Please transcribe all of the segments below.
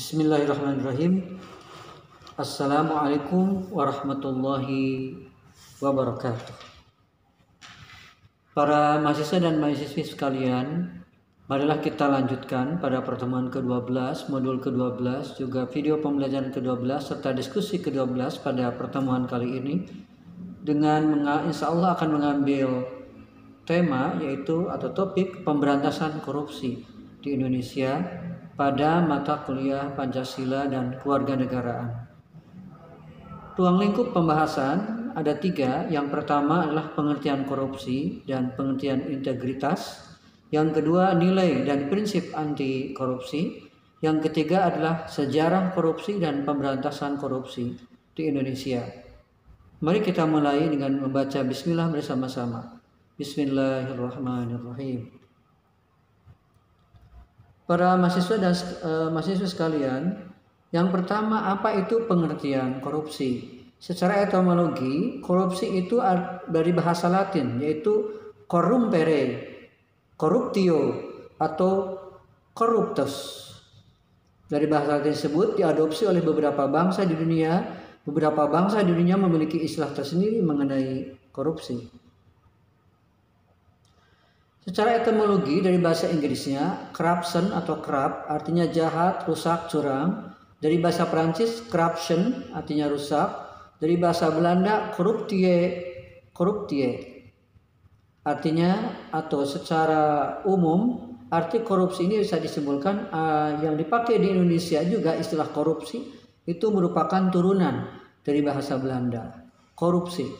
Bismillahirrahmanirrahim. Assalamualaikum warahmatullahi wabarakatuh. Para mahasiswa dan mahasiswi sekalian, marilah kita lanjutkan pada pertemuan ke-12, modul ke-12, juga video pembelajaran ke-12 serta diskusi ke-12 pada pertemuan kali ini dengan insya Allah akan mengambil tema yaitu atau topik pemberantasan korupsi di Indonesia pada mata kuliah Pancasila dan Kewarganegaraan. Ruang lingkup pembahasan ada tiga. Yang pertama adalah pengertian korupsi dan pengertian integritas. Yang kedua nilai dan prinsip anti korupsi. Yang ketiga adalah sejarah korupsi dan pemberantasan korupsi di Indonesia. Mari kita mulai dengan membaca Bismillah bersama-sama. Bismillahirrahmanirrahim. Para mahasiswa dan uh, mahasiswa sekalian, yang pertama apa itu pengertian korupsi? Secara etimologi, korupsi itu dari bahasa Latin yaitu corrumpere, corruptio atau corruptus. Dari bahasa Latin tersebut diadopsi oleh beberapa bangsa di dunia. Beberapa bangsa di dunia memiliki istilah tersendiri mengenai korupsi. Secara etimologi dari bahasa Inggrisnya, corruption atau corrupt artinya jahat, rusak, curang. Dari bahasa Prancis, corruption artinya rusak. Dari bahasa Belanda, corruptie, corruptie artinya atau secara umum arti korupsi ini bisa disimpulkan uh, yang dipakai di Indonesia juga istilah korupsi itu merupakan turunan dari bahasa Belanda. Korupsi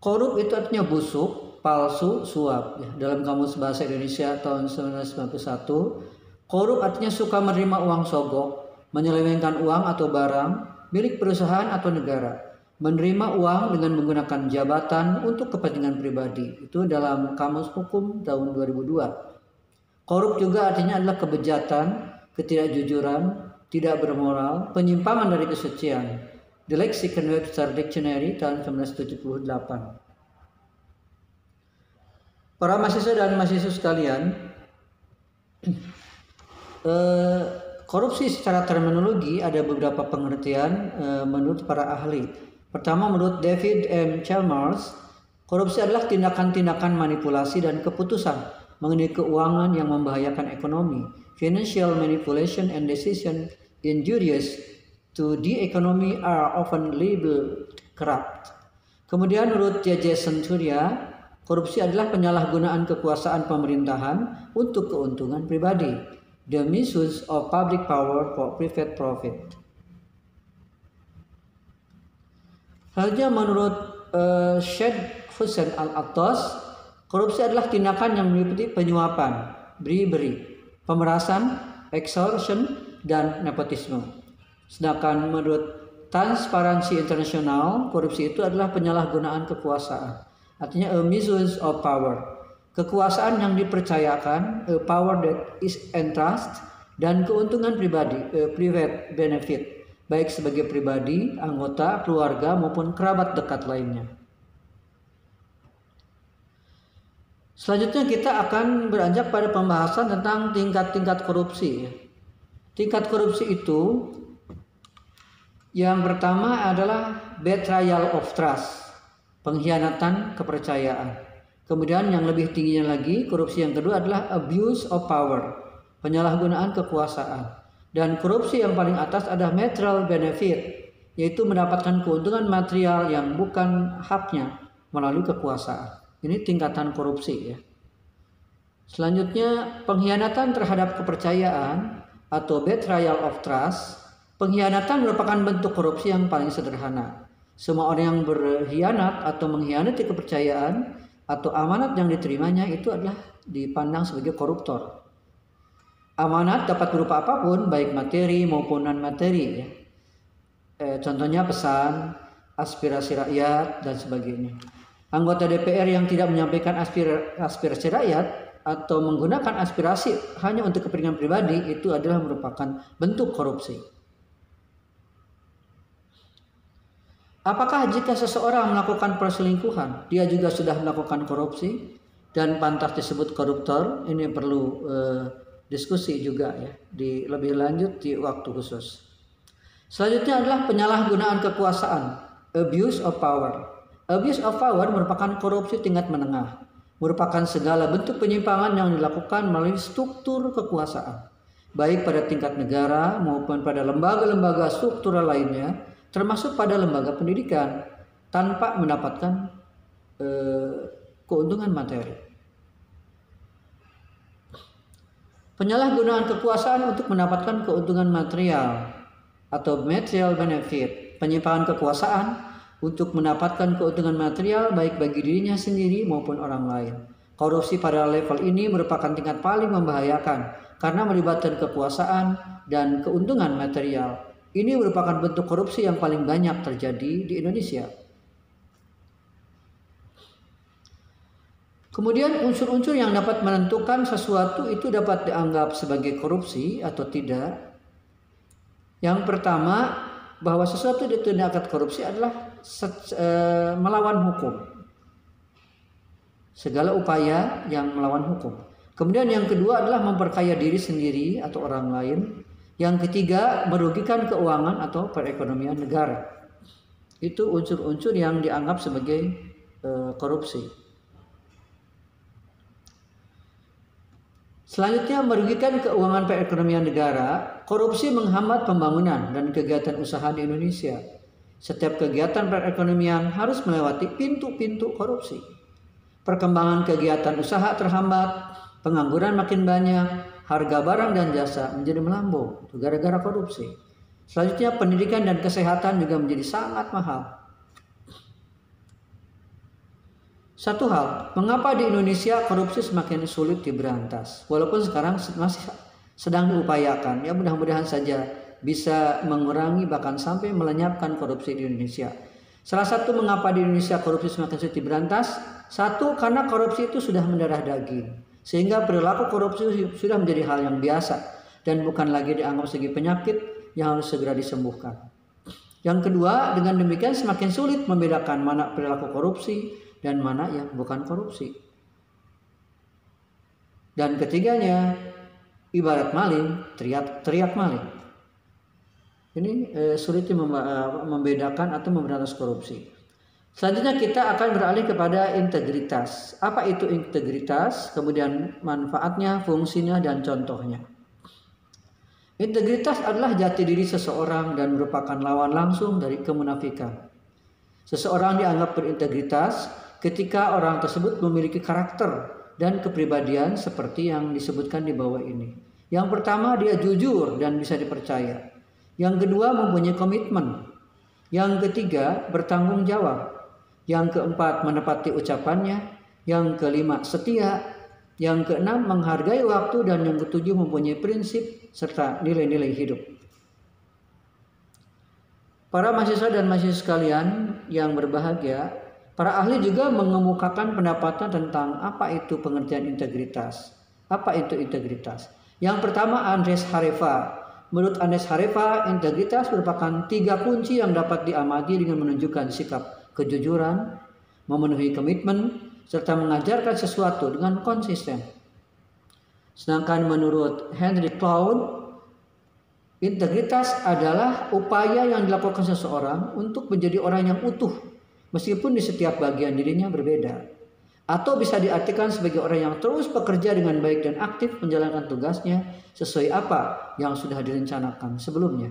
Korup itu artinya busuk, palsu, suap. Ya, dalam kamus bahasa Indonesia tahun 1991, korup artinya suka menerima uang sogok, menyelewengkan uang atau barang milik perusahaan atau negara, menerima uang dengan menggunakan jabatan untuk kepentingan pribadi. Itu dalam kamus hukum tahun 2002. Korup juga artinya adalah kebejatan, ketidakjujuran, tidak bermoral, penyimpangan dari kesucian, The Lexicon Webster Dictionary tahun 1978. Para mahasiswa dan mahasiswa sekalian, eh, korupsi secara terminologi ada beberapa pengertian eh, menurut para ahli. Pertama menurut David M. Chalmers, korupsi adalah tindakan-tindakan manipulasi dan keputusan mengenai keuangan yang membahayakan ekonomi, financial manipulation and decision injurious to the economy are often labeled corrupt. Kemudian menurut J.J. Centuria, korupsi adalah penyalahgunaan kekuasaan pemerintahan untuk keuntungan pribadi. The misuse of public power for private profit. Halnya menurut uh, Syed Hussein Al-Attas, korupsi adalah tindakan yang meliputi penyuapan, beri-beri, pemerasan, extortion, dan nepotisme. Sedangkan menurut Transparansi Internasional, korupsi itu adalah penyalahgunaan kekuasaan. Artinya a misuse of power. Kekuasaan yang dipercayakan, a power that is entrust, dan keuntungan pribadi, a private benefit, baik sebagai pribadi, anggota, keluarga, maupun kerabat dekat lainnya. Selanjutnya kita akan beranjak pada pembahasan tentang tingkat-tingkat korupsi. Tingkat korupsi itu yang pertama adalah betrayal of trust, pengkhianatan kepercayaan. Kemudian yang lebih tingginya lagi, korupsi yang kedua adalah abuse of power, penyalahgunaan kekuasaan. Dan korupsi yang paling atas adalah material benefit, yaitu mendapatkan keuntungan material yang bukan haknya melalui kekuasaan. Ini tingkatan korupsi ya. Selanjutnya, pengkhianatan terhadap kepercayaan atau betrayal of trust Pengkhianatan merupakan bentuk korupsi yang paling sederhana. Semua orang yang berkhianat atau mengkhianati kepercayaan atau amanat yang diterimanya itu adalah dipandang sebagai koruptor. Amanat dapat berupa apa pun, baik materi maupun non materi. Ya. Eh, contohnya pesan, aspirasi rakyat dan sebagainya. Anggota DPR yang tidak menyampaikan aspir aspirasi rakyat atau menggunakan aspirasi hanya untuk kepentingan pribadi itu adalah merupakan bentuk korupsi. Apakah jika seseorang melakukan perselingkuhan, dia juga sudah melakukan korupsi dan pantas disebut koruptor? Ini perlu uh, diskusi juga ya di lebih lanjut di waktu khusus. Selanjutnya adalah penyalahgunaan kekuasaan, abuse of power. Abuse of power merupakan korupsi tingkat menengah, merupakan segala bentuk penyimpangan yang dilakukan melalui struktur kekuasaan, baik pada tingkat negara maupun pada lembaga-lembaga struktural lainnya, termasuk pada lembaga pendidikan, tanpa mendapatkan eh, keuntungan materi. Penyalahgunaan kekuasaan untuk mendapatkan keuntungan material atau material benefit, penyimpangan kekuasaan untuk mendapatkan keuntungan material baik bagi dirinya sendiri maupun orang lain. Korupsi pada level ini merupakan tingkat paling membahayakan karena melibatkan kekuasaan dan keuntungan material. Ini merupakan bentuk korupsi yang paling banyak terjadi di Indonesia. Kemudian unsur-unsur yang dapat menentukan sesuatu itu dapat dianggap sebagai korupsi atau tidak yang pertama, bahwa sesuatu ditindakan korupsi adalah e, melawan hukum. Segala upaya yang melawan hukum. Kemudian yang kedua adalah memperkaya diri sendiri atau orang lain. Yang ketiga, merugikan keuangan atau perekonomian negara. Itu unsur-unsur yang dianggap sebagai e, korupsi. Selanjutnya merugikan keuangan perekonomian negara, korupsi menghambat pembangunan dan kegiatan usaha di Indonesia. Setiap kegiatan perekonomian harus melewati pintu-pintu korupsi. Perkembangan kegiatan usaha terhambat, pengangguran makin banyak, harga barang dan jasa menjadi melambung gara-gara korupsi. Selanjutnya pendidikan dan kesehatan juga menjadi sangat mahal Satu hal, mengapa di Indonesia korupsi semakin sulit diberantas? Walaupun sekarang masih sedang diupayakan, ya mudah-mudahan saja bisa mengurangi bahkan sampai melenyapkan korupsi di Indonesia. Salah satu mengapa di Indonesia korupsi semakin sulit diberantas, satu karena korupsi itu sudah mendarah daging, sehingga perilaku korupsi sudah menjadi hal yang biasa dan bukan lagi dianggap segi penyakit yang harus segera disembuhkan. Yang kedua, dengan demikian semakin sulit membedakan mana perilaku korupsi dan mana yang bukan korupsi. Dan ketiganya ibarat maling, teriak teriak maling. Ini eh, sulit eh, membedakan atau memberantas korupsi. Selanjutnya kita akan beralih kepada integritas. Apa itu integritas? Kemudian manfaatnya, fungsinya, dan contohnya. Integritas adalah jati diri seseorang dan merupakan lawan langsung dari kemunafikan. Seseorang dianggap berintegritas ketika orang tersebut memiliki karakter dan kepribadian seperti yang disebutkan di bawah ini. Yang pertama dia jujur dan bisa dipercaya. Yang kedua mempunyai komitmen. Yang ketiga bertanggung jawab. Yang keempat menepati ucapannya. Yang kelima setia. Yang keenam menghargai waktu dan yang ketujuh mempunyai prinsip serta nilai-nilai hidup. Para mahasiswa dan mahasiswa sekalian yang berbahagia, Para ahli juga mengemukakan pendapatnya tentang apa itu pengertian integritas. Apa itu integritas? Yang pertama Andres Harefa. Menurut Andres Harefa, integritas merupakan tiga kunci yang dapat diamati dengan menunjukkan sikap kejujuran, memenuhi komitmen, serta mengajarkan sesuatu dengan konsisten. Sedangkan menurut Henry Cloud, integritas adalah upaya yang dilakukan seseorang untuk menjadi orang yang utuh meskipun di setiap bagian dirinya berbeda. Atau bisa diartikan sebagai orang yang terus bekerja dengan baik dan aktif menjalankan tugasnya sesuai apa yang sudah direncanakan sebelumnya.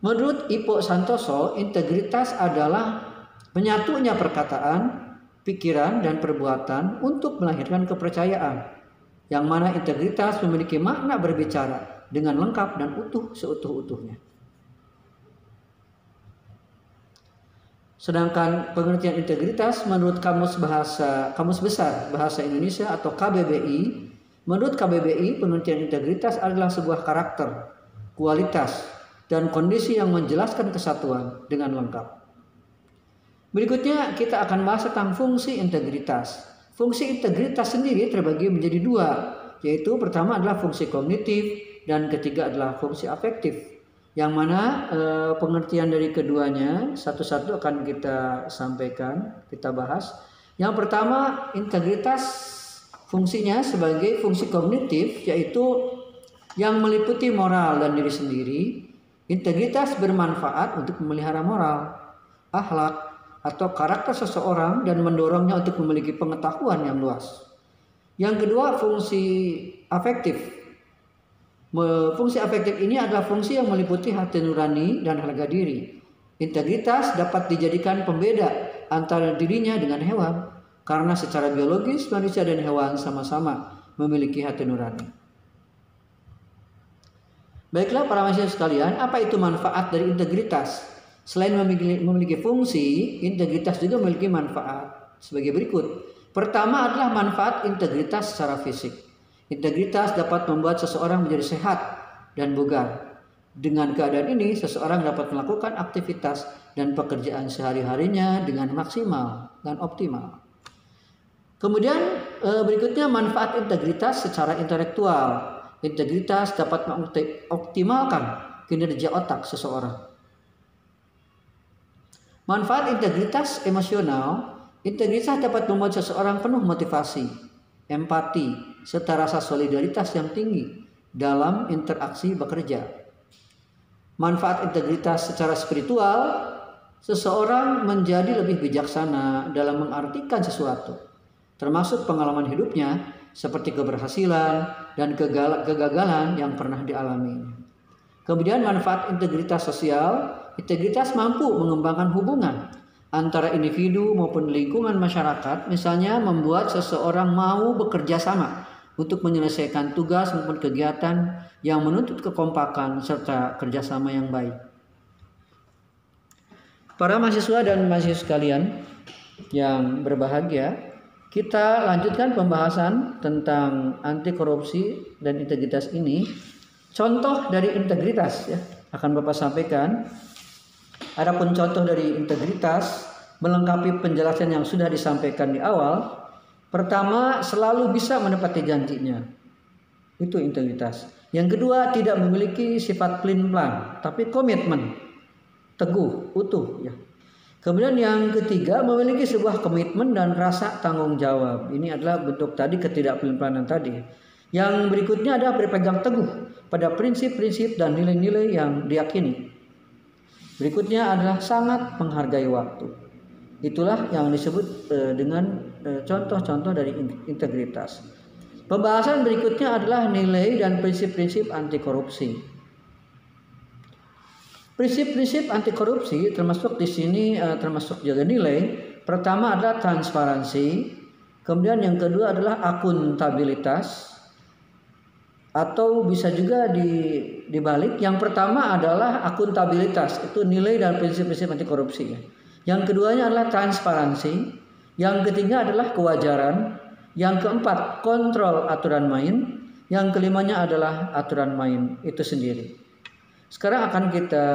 Menurut Ipo Santoso, integritas adalah menyatunya perkataan, pikiran, dan perbuatan untuk melahirkan kepercayaan. Yang mana integritas memiliki makna berbicara dengan lengkap dan utuh seutuh-utuhnya. Sedangkan pengertian integritas menurut Kamus Bahasa Kamus Besar Bahasa Indonesia atau KBBI, menurut KBBI pengertian integritas adalah sebuah karakter, kualitas, dan kondisi yang menjelaskan kesatuan dengan lengkap. Berikutnya kita akan bahas tentang fungsi integritas. Fungsi integritas sendiri terbagi menjadi dua, yaitu pertama adalah fungsi kognitif dan ketiga adalah fungsi afektif. Yang mana e, pengertian dari keduanya satu-satu akan kita sampaikan, kita bahas. Yang pertama, integritas fungsinya sebagai fungsi kognitif yaitu yang meliputi moral dan diri sendiri. Integritas bermanfaat untuk memelihara moral, akhlak, atau karakter seseorang dan mendorongnya untuk memiliki pengetahuan yang luas. Yang kedua, fungsi afektif. Fungsi afektif ini adalah fungsi yang meliputi hati nurani dan harga diri. Integritas dapat dijadikan pembeda antara dirinya dengan hewan karena secara biologis manusia dan hewan sama-sama memiliki hati nurani. Baiklah para manusia sekalian, apa itu manfaat dari integritas? Selain memiliki, memiliki fungsi, integritas juga memiliki manfaat sebagai berikut. Pertama adalah manfaat integritas secara fisik. Integritas dapat membuat seseorang menjadi sehat dan bugar. Dengan keadaan ini, seseorang dapat melakukan aktivitas dan pekerjaan sehari-harinya dengan maksimal dan optimal. Kemudian eh, berikutnya manfaat integritas secara intelektual. Integritas dapat mengoptimalkan kinerja otak seseorang. Manfaat integritas emosional Integritas dapat membuat seseorang penuh motivasi, empati, serta rasa solidaritas yang tinggi dalam interaksi bekerja. Manfaat integritas secara spiritual, seseorang menjadi lebih bijaksana dalam mengartikan sesuatu, termasuk pengalaman hidupnya seperti keberhasilan dan kegagalan yang pernah dialami. Kemudian manfaat integritas sosial, integritas mampu mengembangkan hubungan antara individu maupun lingkungan masyarakat, misalnya membuat seseorang mau bekerja sama untuk menyelesaikan tugas maupun kegiatan yang menuntut kekompakan serta kerjasama yang baik. Para mahasiswa dan mahasiswa sekalian yang berbahagia, kita lanjutkan pembahasan tentang anti korupsi dan integritas ini. Contoh dari integritas ya akan Bapak sampaikan Adapun contoh dari integritas melengkapi penjelasan yang sudah disampaikan di awal. Pertama, selalu bisa menepati janjinya. Itu integritas. Yang kedua, tidak memiliki sifat pelin-pelan, tapi komitmen. Teguh, utuh ya. Kemudian yang ketiga, memiliki sebuah komitmen dan rasa tanggung jawab. Ini adalah bentuk tadi ketidakpelin-pelanan tadi. Yang berikutnya adalah berpegang teguh pada prinsip-prinsip dan nilai-nilai yang diyakini. Berikutnya adalah sangat menghargai waktu. Itulah yang disebut eh, dengan eh, contoh-contoh dari integritas. Pembahasan berikutnya adalah nilai dan prinsip-prinsip anti korupsi. Prinsip-prinsip anti korupsi termasuk di sini eh, termasuk jaga nilai. Pertama adalah transparansi, kemudian yang kedua adalah akuntabilitas, atau bisa juga di dibalik yang pertama adalah akuntabilitas itu nilai dan prinsip-prinsip anti korupsi yang keduanya adalah transparansi yang ketiga adalah kewajaran yang keempat kontrol aturan main yang kelimanya adalah aturan main itu sendiri sekarang akan kita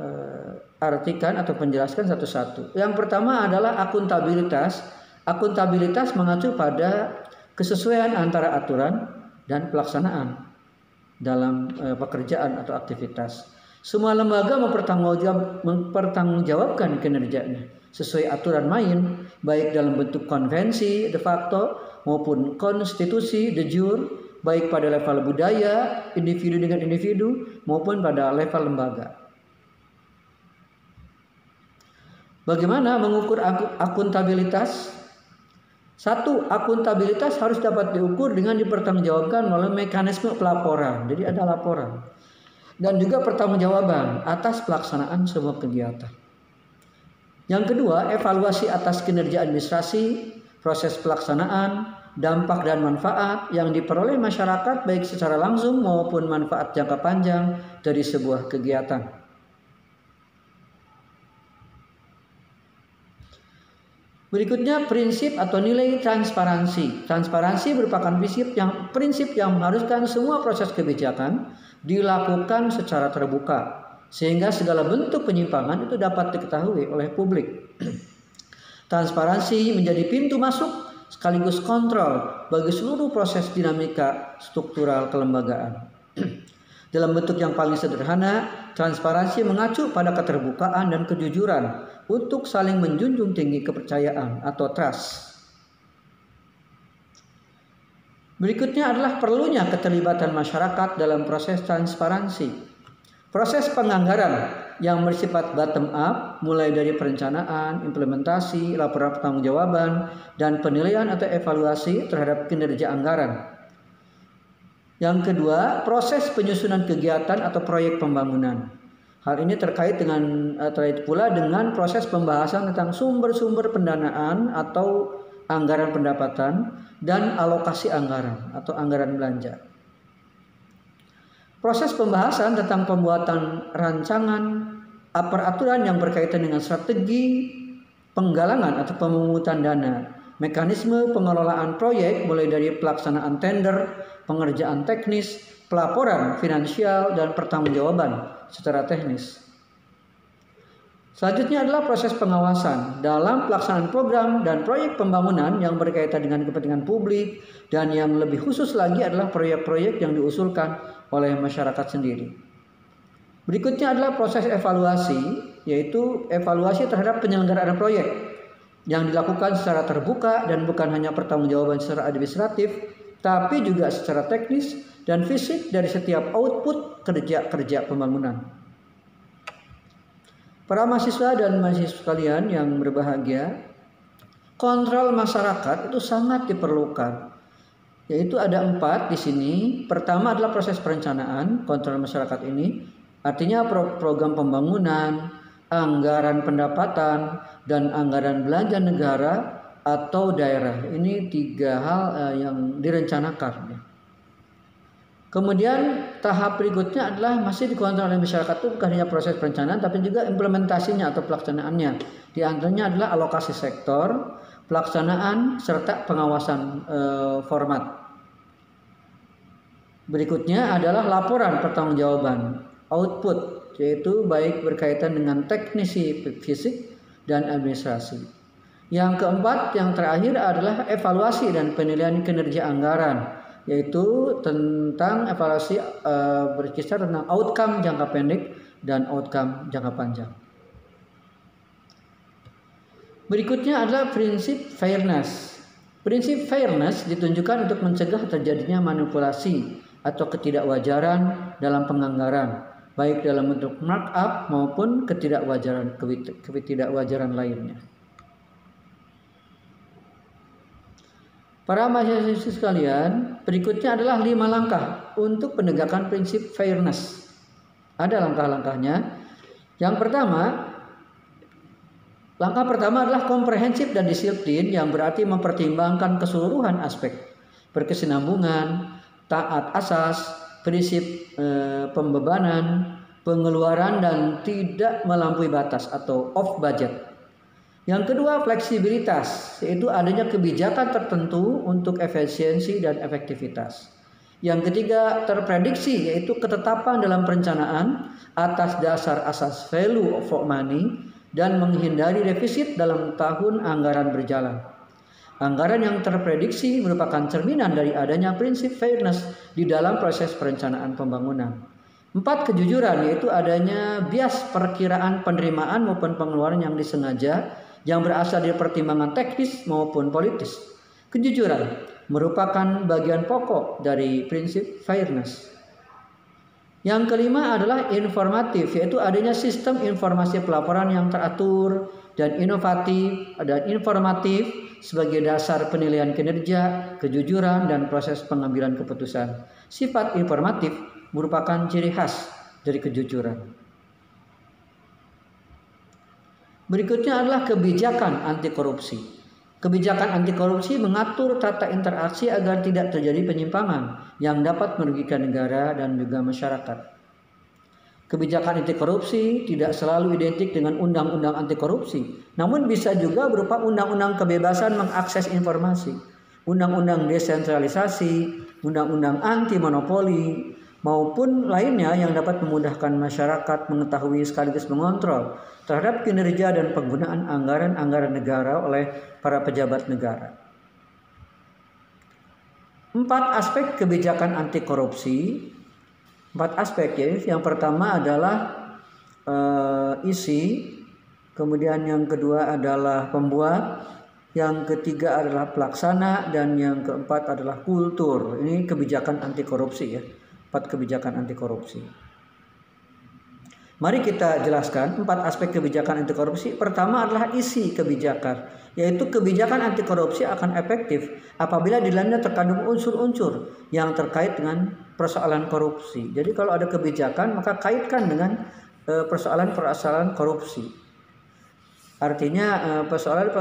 uh, artikan atau penjelaskan satu-satu. Yang pertama adalah akuntabilitas. Akuntabilitas mengacu pada kesesuaian antara aturan dan pelaksanaan dalam e, pekerjaan atau aktivitas. Semua lembaga mempertanggungjawab, mempertanggungjawabkan kinerjanya sesuai aturan main, baik dalam bentuk konvensi de facto maupun konstitusi de jure, baik pada level budaya, individu dengan individu, maupun pada level lembaga. Bagaimana mengukur akuntabilitas? Satu, akuntabilitas harus dapat diukur dengan dipertanggungjawabkan melalui mekanisme pelaporan. Jadi ada laporan. Dan juga pertanggungjawaban atas pelaksanaan sebuah kegiatan. Yang kedua, evaluasi atas kinerja administrasi, proses pelaksanaan, dampak dan manfaat yang diperoleh masyarakat baik secara langsung maupun manfaat jangka panjang dari sebuah kegiatan. Berikutnya prinsip atau nilai transparansi. Transparansi merupakan prinsip yang prinsip yang mengharuskan semua proses kebijakan dilakukan secara terbuka sehingga segala bentuk penyimpangan itu dapat diketahui oleh publik. Transparansi menjadi pintu masuk sekaligus kontrol bagi seluruh proses dinamika struktural kelembagaan. Dalam bentuk yang paling sederhana, transparansi mengacu pada keterbukaan dan kejujuran untuk saling menjunjung tinggi kepercayaan atau trust. Berikutnya adalah perlunya keterlibatan masyarakat dalam proses transparansi. Proses penganggaran yang bersifat bottom up, mulai dari perencanaan, implementasi, laporan pertanggungjawaban, dan penilaian atau evaluasi terhadap kinerja anggaran. Yang kedua, proses penyusunan kegiatan atau proyek pembangunan. Hal ini terkait dengan eh, terkait pula dengan proses pembahasan tentang sumber-sumber pendanaan atau anggaran pendapatan dan alokasi anggaran atau anggaran belanja. Proses pembahasan tentang pembuatan rancangan peraturan yang berkaitan dengan strategi penggalangan atau pemungutan dana, mekanisme pengelolaan proyek mulai dari pelaksanaan tender, pengerjaan teknis, pelaporan finansial dan pertanggungjawaban secara teknis. Selanjutnya adalah proses pengawasan dalam pelaksanaan program dan proyek pembangunan yang berkaitan dengan kepentingan publik dan yang lebih khusus lagi adalah proyek-proyek yang diusulkan oleh masyarakat sendiri. Berikutnya adalah proses evaluasi yaitu evaluasi terhadap penyelenggaraan proyek yang dilakukan secara terbuka dan bukan hanya pertanggungjawaban secara administratif tapi juga secara teknis dan fisik dari setiap output kerja-kerja pembangunan. Para mahasiswa dan mahasiswa sekalian yang berbahagia, kontrol masyarakat itu sangat diperlukan. Yaitu ada empat di sini. Pertama adalah proses perencanaan kontrol masyarakat ini. Artinya program pembangunan, anggaran pendapatan, dan anggaran belanja negara atau daerah. Ini tiga hal eh, yang direncanakan. Kemudian tahap berikutnya adalah masih dikontrol oleh masyarakat itu bukan hanya proses perencanaan tapi juga implementasinya atau pelaksanaannya. Di antaranya adalah alokasi sektor, pelaksanaan serta pengawasan e, format. Berikutnya adalah laporan pertanggungjawaban, output yaitu baik berkaitan dengan teknisi fisik dan administrasi. Yang keempat, yang terakhir adalah evaluasi dan penilaian kinerja anggaran yaitu tentang evaluasi uh, berkisar tentang outcome jangka pendek dan outcome jangka panjang. Berikutnya adalah prinsip fairness. Prinsip fairness ditunjukkan untuk mencegah terjadinya manipulasi atau ketidakwajaran dalam penganggaran, baik dalam bentuk markup maupun ketidakwajaran ketidakwajaran lainnya. Para mahasiswa sekalian, berikutnya adalah lima langkah untuk penegakan prinsip fairness. Ada langkah-langkahnya. Yang pertama, langkah pertama adalah komprehensif dan disiplin yang berarti mempertimbangkan keseluruhan aspek berkesinambungan, taat asas, prinsip e, pembebanan, pengeluaran dan tidak melampaui batas atau off budget yang kedua, fleksibilitas, yaitu adanya kebijakan tertentu untuk efisiensi dan efektivitas. Yang ketiga, terprediksi, yaitu ketetapan dalam perencanaan atas dasar asas value for money dan menghindari defisit dalam tahun anggaran berjalan. Anggaran yang terprediksi merupakan cerminan dari adanya prinsip fairness di dalam proses perencanaan pembangunan. Empat, kejujuran, yaitu adanya bias perkiraan penerimaan maupun pengeluaran yang disengaja yang berasal dari pertimbangan teknis maupun politis. Kejujuran merupakan bagian pokok dari prinsip fairness. Yang kelima adalah informatif, yaitu adanya sistem informasi pelaporan yang teratur dan inovatif dan informatif sebagai dasar penilaian kinerja, kejujuran, dan proses pengambilan keputusan. Sifat informatif merupakan ciri khas dari kejujuran. Berikutnya adalah kebijakan anti korupsi. Kebijakan anti korupsi mengatur tata interaksi agar tidak terjadi penyimpangan yang dapat merugikan negara dan juga masyarakat. Kebijakan anti korupsi tidak selalu identik dengan undang-undang anti korupsi, namun bisa juga berupa undang-undang kebebasan mengakses informasi, undang-undang desentralisasi, undang-undang anti monopoli, maupun lainnya yang dapat memudahkan masyarakat mengetahui sekaligus mengontrol terhadap kinerja dan penggunaan anggaran-anggaran negara oleh para pejabat negara. Empat aspek kebijakan anti korupsi. Empat aspek ya. Yang pertama adalah uh, isi, kemudian yang kedua adalah pembuat, yang ketiga adalah pelaksana dan yang keempat adalah kultur. Ini kebijakan anti korupsi ya. Empat kebijakan anti korupsi. Mari kita jelaskan empat aspek kebijakan anti korupsi. Pertama adalah isi kebijakan, yaitu kebijakan anti korupsi akan efektif apabila di dalamnya terkandung unsur-unsur yang terkait dengan persoalan korupsi. Jadi kalau ada kebijakan maka kaitkan dengan eh, persoalan-persoalan korupsi. Artinya eh, persoalan